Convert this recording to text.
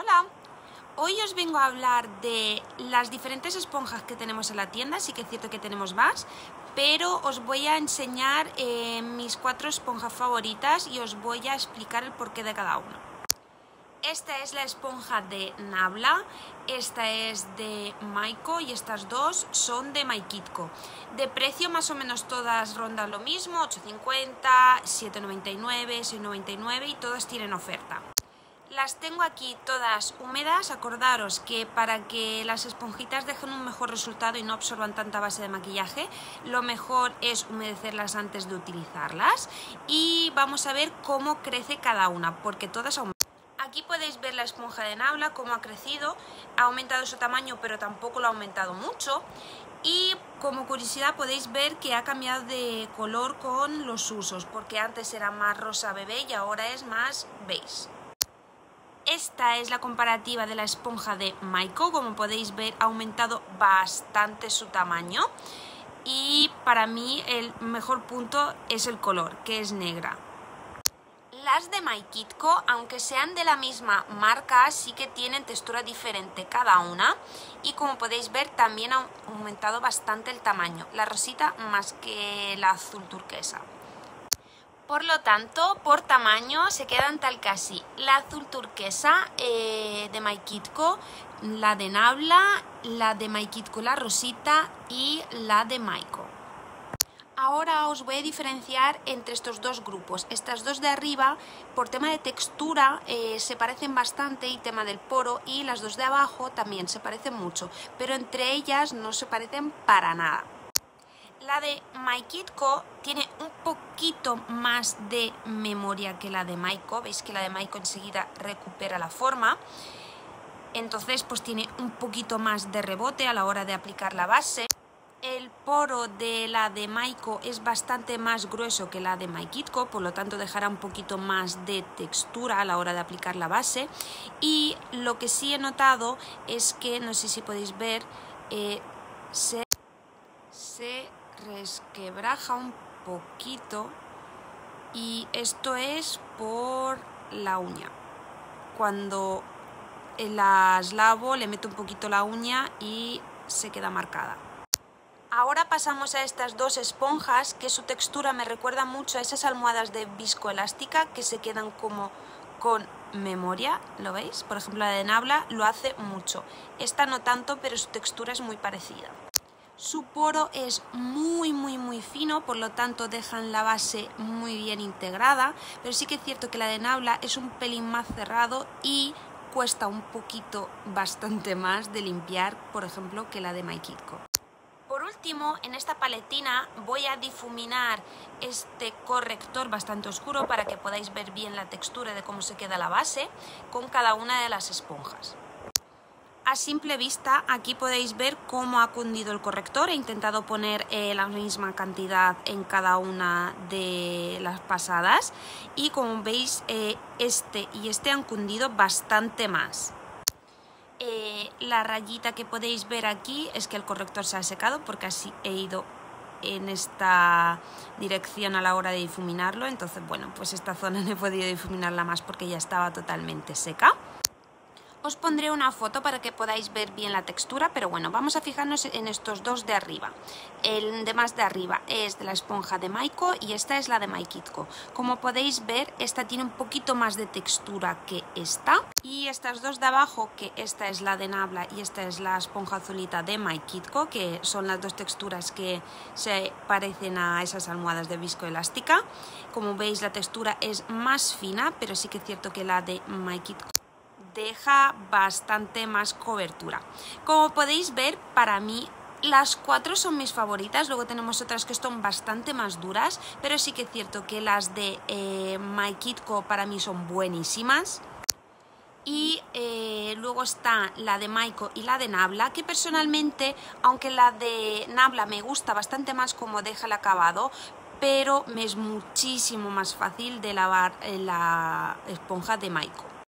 Hola, hoy os vengo a hablar de las diferentes esponjas que tenemos en la tienda, sí que es cierto que tenemos más, pero os voy a enseñar eh, mis cuatro esponjas favoritas y os voy a explicar el porqué de cada una. Esta es la esponja de Nabla, esta es de Maiko y estas dos son de Maikitko. De precio más o menos todas rondan lo mismo, 8,50, 7,99, 6,99 y todas tienen oferta. Las tengo aquí todas húmedas, acordaros que para que las esponjitas dejen un mejor resultado y no absorban tanta base de maquillaje, lo mejor es humedecerlas antes de utilizarlas y vamos a ver cómo crece cada una, porque todas aumentan. Aquí podéis ver la esponja de Nabla, cómo ha crecido, ha aumentado su tamaño pero tampoco lo ha aumentado mucho y como curiosidad podéis ver que ha cambiado de color con los usos, porque antes era más rosa bebé y ahora es más beige. Esta es la comparativa de la esponja de Maiko, como podéis ver ha aumentado bastante su tamaño y para mí el mejor punto es el color, que es negra. Las de Maikitko, aunque sean de la misma marca, sí que tienen textura diferente cada una y como podéis ver también ha aumentado bastante el tamaño, la rosita más que la azul turquesa. Por lo tanto, por tamaño se quedan tal casi la azul turquesa eh, de Maikitko, la de Nabla, la de Maikitko la rosita y la de Maiko. Ahora os voy a diferenciar entre estos dos grupos. Estas dos de arriba, por tema de textura, eh, se parecen bastante y tema del poro, y las dos de abajo también se parecen mucho, pero entre ellas no se parecen para nada. La de Maikitko tiene un poquito más de memoria que la de Maiko. Veis que la de Maiko enseguida recupera la forma. Entonces pues tiene un poquito más de rebote a la hora de aplicar la base. El poro de la de Maiko es bastante más grueso que la de Maikitko, por lo tanto dejará un poquito más de textura a la hora de aplicar la base. Y lo que sí he notado es que, no sé si podéis ver, eh, se, se resquebraja un poquito y esto es por la uña. Cuando las lavo le meto un poquito la uña y se queda marcada. Ahora pasamos a estas dos esponjas que su textura me recuerda mucho a esas almohadas de viscoelástica que se quedan como con memoria, ¿lo veis? Por ejemplo la de Nabla lo hace mucho. Esta no tanto, pero su textura es muy parecida. Su poro es muy muy muy fino, por lo tanto dejan la base muy bien integrada, pero sí que es cierto que la de Nabla es un pelín más cerrado y cuesta un poquito bastante más de limpiar, por ejemplo, que la de Maikitko. Por último, en esta paletina voy a difuminar este corrector bastante oscuro para que podáis ver bien la textura de cómo se queda la base con cada una de las esponjas. A simple vista aquí podéis ver cómo ha cundido el corrector. He intentado poner eh, la misma cantidad en cada una de las pasadas y como veis eh, este y este han cundido bastante más. Eh, la rayita que podéis ver aquí es que el corrector se ha secado porque así he ido en esta dirección a la hora de difuminarlo entonces bueno pues esta zona no he podido difuminarla más porque ya estaba totalmente seca os pondré una foto para que podáis ver bien la textura, pero bueno, vamos a fijarnos en estos dos de arriba. El de más de arriba es de la esponja de Maiko y esta es la de Maikitko. Como podéis ver, esta tiene un poquito más de textura que esta. Y estas dos de abajo, que esta es la de Nabla y esta es la esponja azulita de Maikitko, que son las dos texturas que se parecen a esas almohadas de viscoelástica. Como veis, la textura es más fina, pero sí que es cierto que la de Maikitko deja bastante más cobertura. Como podéis ver, para mí las cuatro son mis favoritas, luego tenemos otras que son bastante más duras, pero sí que es cierto que las de eh, para mí son buenísimas. Y eh, luego está la de Maiko y la de Nabla, que personalmente, aunque la de Nabla me gusta bastante más como deja el acabado, pero me es muchísimo más fácil de lavar eh, la esponja de Maiko.